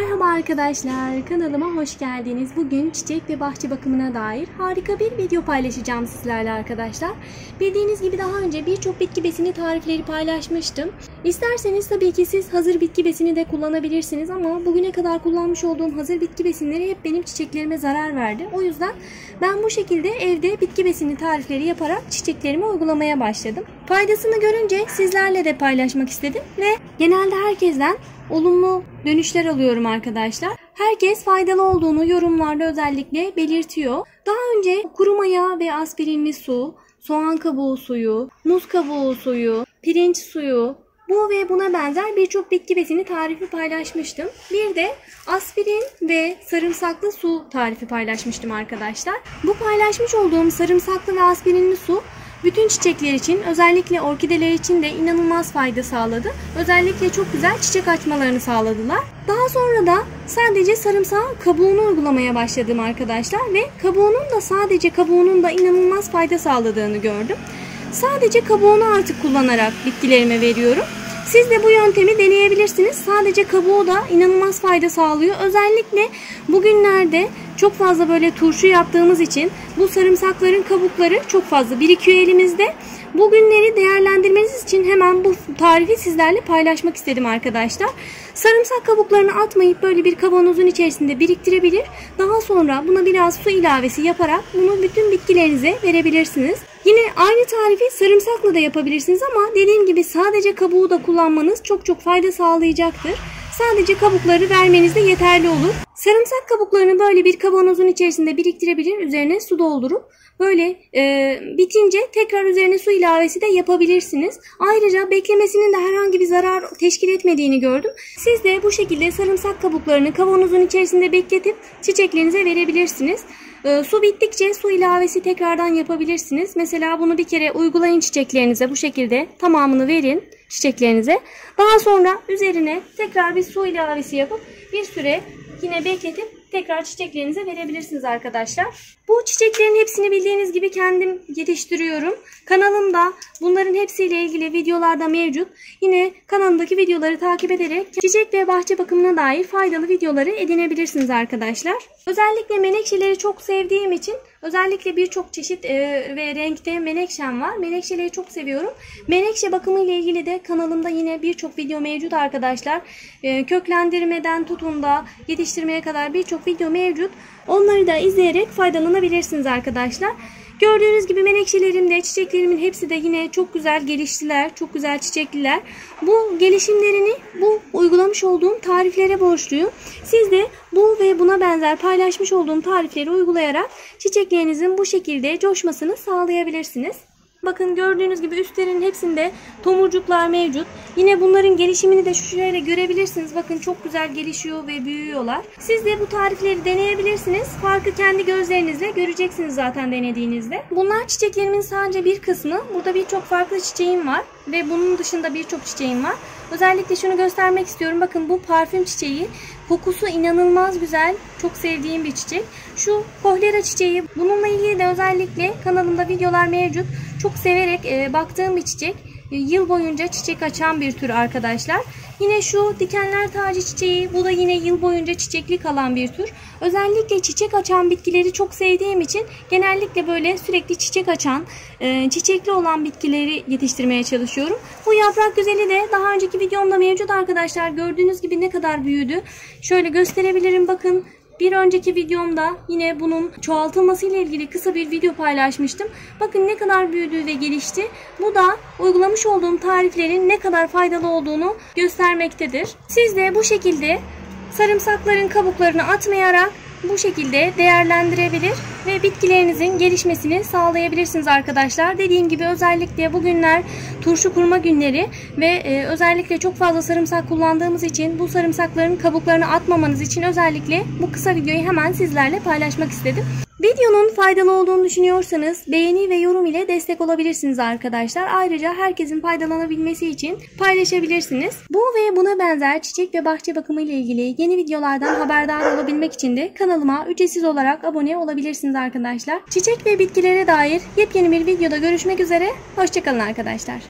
Merhaba arkadaşlar, kanalıma hoş geldiniz. Bugün çiçek ve bahçe bakımına dair harika bir video paylaşacağım sizlerle arkadaşlar. Bildiğiniz gibi daha önce birçok bitki besini tarifleri paylaşmıştım. İsterseniz tabii ki siz hazır bitki besini de kullanabilirsiniz ama bugüne kadar kullanmış olduğum hazır bitki besinleri hep benim çiçeklerime zarar verdi. O yüzden ben bu şekilde evde bitki besini tarifleri yaparak çiçeklerime uygulamaya başladım. Faydasını görünce sizlerle de paylaşmak istedim ve genelde herkesten olumlu dönüşler alıyorum arkadaşlar. Herkes faydalı olduğunu yorumlarda özellikle belirtiyor. Daha önce kuru maya ve aspirinli su, soğan kabuğu suyu, muz kabuğu suyu, pirinç suyu, bu ve buna benzer birçok bitki besini tarifi paylaşmıştım. Bir de aspirin ve sarımsaklı su tarifi paylaşmıştım arkadaşlar. Bu paylaşmış olduğum sarımsaklı ve aspirinli su bütün çiçekler için özellikle orkideler için de inanılmaz fayda sağladı. Özellikle çok güzel çiçek açmalarını sağladılar. Daha sonra da sadece sarımsağın kabuğunu uygulamaya başladım arkadaşlar ve kabuğunun da sadece kabuğunun da inanılmaz fayda sağladığını gördüm. Sadece kabuğunu artık kullanarak bitkilerime veriyorum. Siz de bu yöntemi deneyebilirsiniz. Sadece kabuğu da inanılmaz fayda sağlıyor. Özellikle bugünlerde çok fazla böyle turşu yaptığımız için bu sarımsakların kabukları çok fazla birikiyor elimizde. Bugünleri değerlendirmeniz için hemen bu tarifi sizlerle paylaşmak istedim arkadaşlar. Sarımsak kabuklarını atmayıp böyle bir kavanozun içerisinde biriktirebilir. Daha sonra buna biraz su ilavesi yaparak bunu bütün bitkilerinize verebilirsiniz. Yine aynı tarifi sarımsakla da yapabilirsiniz ama dediğim gibi sadece kabuğu da kullanmanız çok çok fayda sağlayacaktır. Sadece kabukları vermeniz de yeterli olur. Sarımsak kabuklarını böyle bir kavanozun içerisinde biriktirebilir. Üzerine su doldurup böyle e, bitince tekrar üzerine su ilavesi de yapabilirsiniz. Ayrıca beklemesinin de herhangi bir zarar teşkil etmediğini gördüm. Siz de bu şekilde sarımsak kabuklarını kavanozun içerisinde bekletip çiçeklerinize verebilirsiniz. E, su bittikçe su ilavesi tekrardan yapabilirsiniz. Mesela bunu bir kere uygulayın çiçeklerinize bu şekilde tamamını verin çiçeklerinize. Daha sonra üzerine tekrar bir su ilavesi yapıp bir süre yine bekletip tekrar çiçeklerinize verebilirsiniz arkadaşlar. Bu çiçeklerin hepsini bildiğiniz gibi kendim yetiştiriyorum. Kanalımda bunların hepsiyle ilgili videolarda mevcut. Yine kanalımdaki videoları takip ederek çiçek ve bahçe bakımına dair faydalı videoları edinebilirsiniz arkadaşlar. Özellikle menekşeleri çok sevdiğim için özellikle birçok çeşit e, ve renkte menekşem var. Menekşeleri çok seviyorum. Menekşe bakımı ile ilgili de kanalımda yine birçok video mevcut arkadaşlar. E, köklendirmeden tutun da yetiştirmeye kadar birçok video mevcut. Onları da izleyerek faydalanabilirsiniz arkadaşlar. Gördüğünüz gibi menekşelerim de çiçeklerimin hepsi de yine çok güzel geliştiler. Çok güzel çiçekliler. Bu gelişimlerini bu uygulamış olduğum tariflere borçluyum. Siz de bu ve buna benzer paylaşmış olduğum tarifleri uygulayarak çiçeklerinizin bu şekilde coşmasını sağlayabilirsiniz. Bakın gördüğünüz gibi üstlerin hepsinde tomurcuklar mevcut. Yine bunların gelişimini de şöyle görebilirsiniz. Bakın çok güzel gelişiyor ve büyüyorlar. Siz de bu tarifleri deneyebilirsiniz. Farkı kendi gözlerinizle göreceksiniz zaten denediğinizde. Bunlar çiçeklerimin sadece bir kısmı. Burada birçok farklı çiçeğim var. Ve bunun dışında birçok çiçeğim var. Özellikle şunu göstermek istiyorum. Bakın bu parfüm çiçeği. Kokusu inanılmaz güzel. Çok sevdiğim bir çiçek. Şu kohlera çiçeği. Bununla ilgili de özellikle kanalımda videolar mevcut. Çok severek e, baktığım bir çiçek. E, yıl boyunca çiçek açan bir tür arkadaşlar. Yine şu dikenler tacı çiçeği. Bu da yine yıl boyunca çiçekli kalan bir tür. Özellikle çiçek açan bitkileri çok sevdiğim için genellikle böyle sürekli çiçek açan, e, çiçekli olan bitkileri yetiştirmeye çalışıyorum. Bu yaprak güzeli de daha önceki videomda mevcut arkadaşlar. Gördüğünüz gibi ne kadar büyüdü. Şöyle gösterebilirim bakın. Bir önceki videomda yine bunun çoğaltılması ile ilgili kısa bir video paylaşmıştım. Bakın ne kadar büyüdü ve gelişti. Bu da uygulamış olduğum tariflerin ne kadar faydalı olduğunu göstermektedir. Siz de bu şekilde sarımsakların kabuklarını atmayarak bu şekilde değerlendirebilir ve bitkilerinizin gelişmesini sağlayabilirsiniz arkadaşlar. Dediğim gibi özellikle bugünler turşu kurma günleri ve e, özellikle çok fazla sarımsak kullandığımız için bu sarımsakların kabuklarını atmamanız için özellikle bu kısa videoyu hemen sizlerle paylaşmak istedim. Videonun faydalı olduğunu düşünüyorsanız beğeni ve yorum ile destek olabilirsiniz arkadaşlar. Ayrıca herkesin faydalanabilmesi için paylaşabilirsiniz. Bu ve buna benzer çiçek ve bahçe bakımı ile ilgili yeni videolardan haberdar olabilmek için de kanalıma ücretsiz olarak abone olabilirsiniz arkadaşlar. Çiçek ve bitkilere dair yepyeni bir videoda görüşmek üzere. Hoşçakalın arkadaşlar.